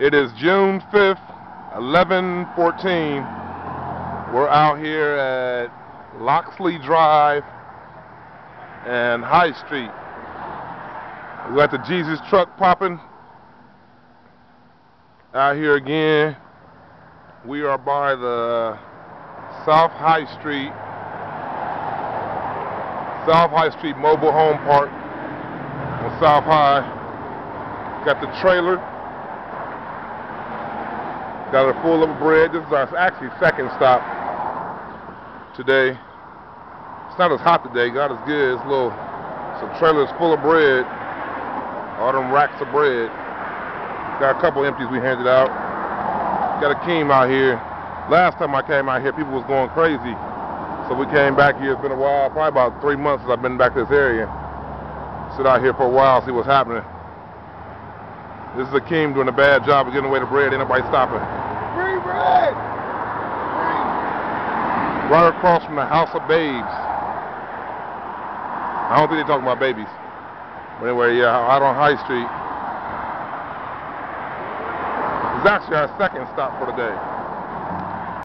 It is June 5th, 1114. We're out here at Loxley Drive and High Street. We got the Jesus truck popping. Out here again. We are by the South High Street South High Street Mobile Home Park on South High. Got the trailer. Got a full of bread. This is our actually second stop today. It's not as hot today, not as good. It's a little, some trailers full of bread. All them racks of bread. Got a couple empties we handed out. Got Akeem out here. Last time I came out here, people was going crazy. So we came back here. It's been a while, probably about three months since I've been back to this area. Sit out here for a while, see what's happening. This is Akeem doing a bad job of getting away the bread. Ain't nobody stopping. Free bread! Right across from the House of Babes. I don't think they're talking about babies. But anyway, yeah, out on High Street. It's actually our second stop for the day.